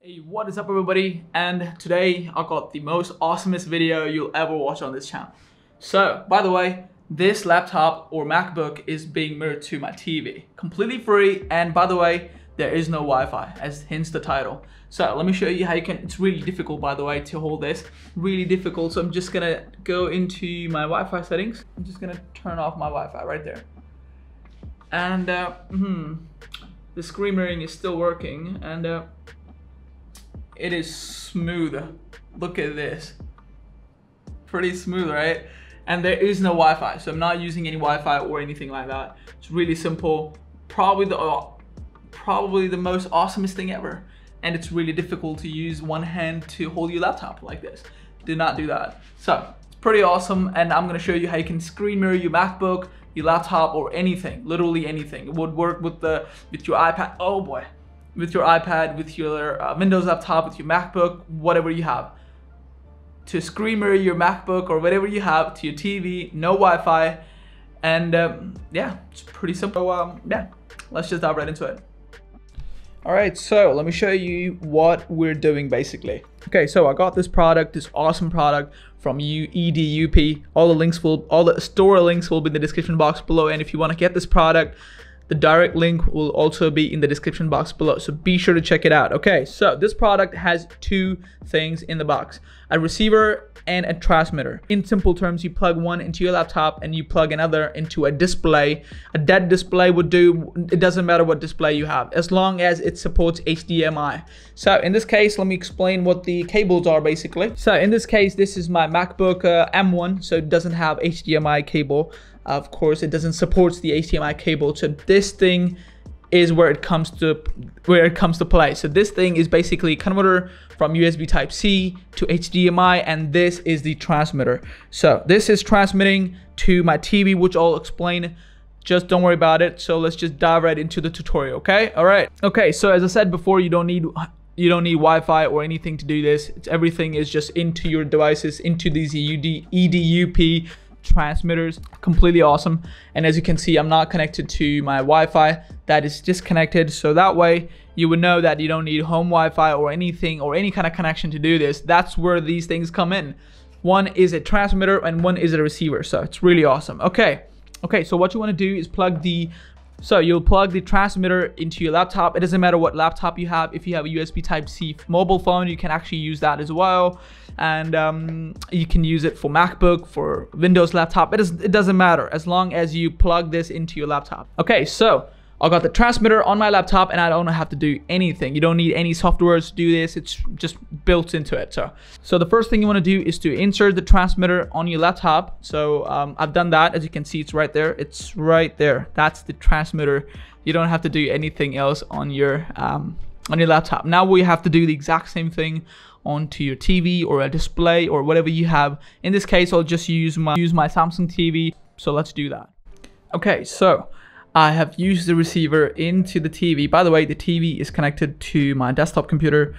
Hey, what is up everybody? And today I got the most awesomest video you'll ever watch on this channel. So, by the way, this laptop or MacBook is being mirrored to my TV. Completely free and by the way, there is no Wi-Fi, as hence the title. So let me show you how you can, it's really difficult by the way to hold this, really difficult. So I'm just gonna go into my Wi-Fi settings. I'm just gonna turn off my Wi-Fi right there. And uh, hmm, the screen mirroring is still working and uh, it is smooth. Look at this. Pretty smooth, right? And there is no Wi-Fi, so I'm not using any Wi-Fi or anything like that. It's really simple. Probably the uh, probably the most awesomest thing ever. And it's really difficult to use one hand to hold your laptop like this. Do not do that. So it's pretty awesome, and I'm gonna show you how you can screen mirror your MacBook, your laptop, or anything. Literally anything. It would work with the with your iPad. Oh boy, with your iPad, with your uh, Windows laptop, with your MacBook, whatever you have. To screen mirror your MacBook or whatever you have to your TV, no Wi-Fi, and um, yeah, it's pretty simple. So, um, yeah, let's just dive right into it. All right, so let me show you what we're doing basically. Okay, so I got this product, this awesome product from EDUP. All the links will, all the store links will be in the description box below. And if you want to get this product, the direct link will also be in the description box below, so be sure to check it out. Okay, so this product has two things in the box, a receiver and a transmitter. In simple terms, you plug one into your laptop and you plug another into a display. A dead display would do, it doesn't matter what display you have, as long as it supports HDMI. So in this case, let me explain what the cables are basically. So in this case, this is my MacBook uh, M1, so it doesn't have HDMI cable. Of course, it doesn't support the HDMI cable. So this thing is where it comes to where it comes to play. So this thing is basically converter from USB type C to HDMI and this is the transmitter. So this is transmitting to my TV which I'll explain just don't worry about it. So let's just dive right into the tutorial, okay? All right. Okay, so as I said before, you don't need you don't need Wi-Fi or anything to do this. It's, everything is just into your devices, into these UD, EDUP transmitters completely awesome. And as you can see i'm not connected to my wi-fi that is disconnected. So that way you would know that you don't need home wi-fi or anything or any kind of connection to do this. That's where these things come in. One is a transmitter and one is a receiver. So it's really awesome. Okay. Okay so what you want to do is plug the so you'll plug the transmitter into your laptop. It doesn't matter what laptop you have. If you have a USB Type-C mobile phone, you can actually use that as well. And um, you can use it for MacBook, for Windows laptop. It, is, it doesn't matter as long as you plug this into your laptop. Okay, so I got the transmitter on my laptop and I don't have to do anything. You don't need any software to do this. It's just built into it. So, so the first thing you want to do is to insert the transmitter on your laptop. So um, I've done that. As you can see, it's right there. It's right there. That's the transmitter. You don't have to do anything else on your um, on your laptop. Now we have to do the exact same thing onto your TV or a display or whatever you have. In this case, I'll just use my use my Samsung TV. So let's do that. Okay, so I have used the receiver into the TV. By the way, the TV is connected to my desktop computer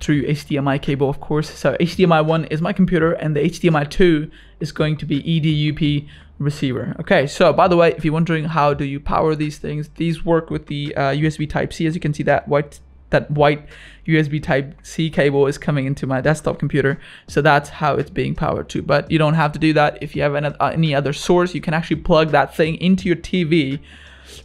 through HDMI cable, of course. So HDMI 1 is my computer and the HDMI 2 is going to be EDUP receiver. Okay, so by the way, if you're wondering how do you power these things, these work with the uh, USB Type-C. As you can see that white that white USB type C cable is coming into my desktop computer. So that's how it's being powered too. But you don't have to do that. If you have any other source, you can actually plug that thing into your TV.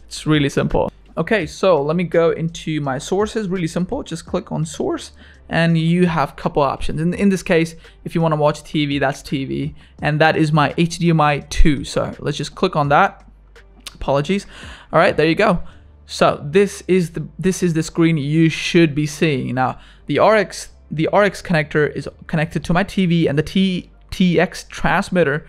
It's really simple. Okay, so let me go into my sources. Really simple. Just click on source and you have a couple options. In, in this case, if you want to watch TV, that's TV. And that is my HDMI 2. So let's just click on that. Apologies. All right, there you go. So this is the this is the screen you should be seeing. Now the RX the RX connector is connected to my TV and the T, TX transmitter.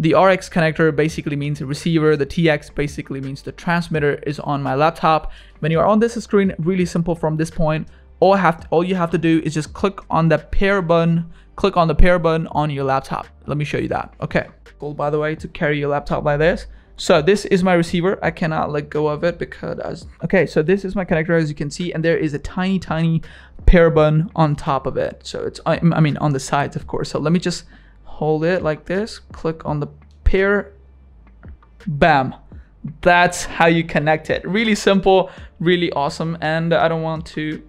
The RX connector basically means receiver. The TX basically means the transmitter is on my laptop. When you are on this screen, really simple from this point. All have to, all you have to do is just click on the pair button. Click on the pair button on your laptop. Let me show you that. Okay. Cool. By the way, to carry your laptop like this. So this is my receiver. I cannot let go of it because, okay, so this is my connector as you can see, and there is a tiny, tiny pair button on top of it. So it's, I, I mean, on the sides, of course. So let me just hold it like this, click on the pair, bam. That's how you connect it. Really simple, really awesome. And I don't want to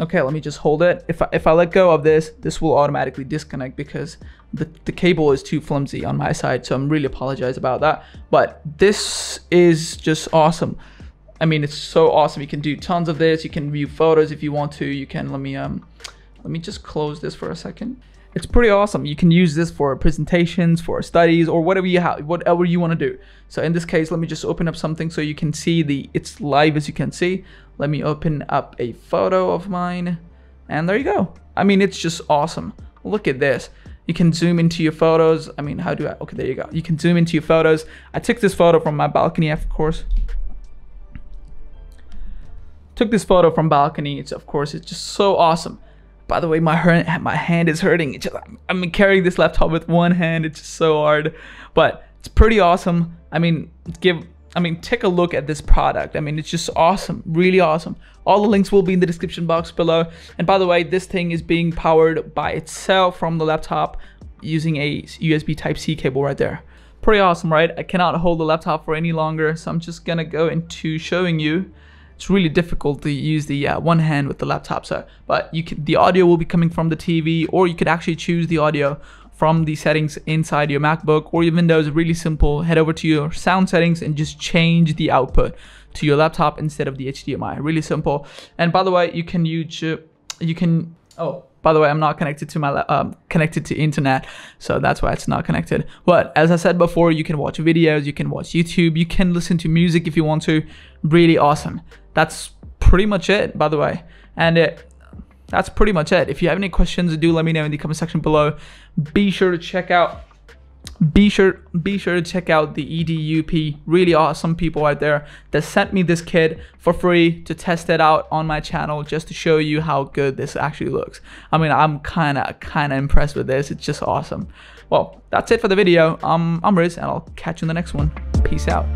Okay, let me just hold it. If I, if I let go of this, this will automatically disconnect because the, the cable is too flimsy on my side. So I'm really apologize about that. But this is just awesome. I mean, it's so awesome. You can do tons of this. You can view photos if you want to. You can, let me, um, let me just close this for a second. It's pretty awesome. You can use this for presentations, for studies, or whatever you have, whatever you want to do. So in this case, let me just open up something so you can see the, it's live as you can see. Let me open up a photo of mine. And there you go. I mean, it's just awesome. Look at this. You can zoom into your photos. I mean, how do I? Okay, there you go. You can zoom into your photos. I took this photo from my balcony, of course. Took this photo from balcony. It's of course, it's just so awesome. By the way, my my hand is hurting. Just, I'm carrying this laptop with one hand. It's just so hard, but it's pretty awesome. I mean, give I mean, take a look at this product. I mean, it's just awesome, really awesome. All the links will be in the description box below. And by the way, this thing is being powered by itself from the laptop using a USB Type-C cable right there. Pretty awesome, right? I cannot hold the laptop for any longer, so I'm just gonna go into showing you it's really difficult to use the uh, one hand with the laptop so but you can the audio will be coming from the TV or you could actually choose the audio from the settings inside your MacBook or your Windows. Really simple. Head over to your sound settings and just change the output to your laptop instead of the HDMI really simple. And by the way you can use uh, you can oh by the way, I'm not connected to my um, connected to internet, so that's why it's not connected. But as I said before, you can watch videos, you can watch YouTube, you can listen to music if you want to. Really awesome. That's pretty much it, by the way. And it, that's pretty much it. If you have any questions, do let me know in the comment section below. Be sure to check out be sure be sure to check out the EDUP really awesome people out there that sent me this kit for free to test it out on my channel just to show you how good this actually looks. I mean I'm kind of kind of impressed with this. It's just awesome. Well that's it for the video. Um, I'm Riz and I'll catch you in the next one. Peace out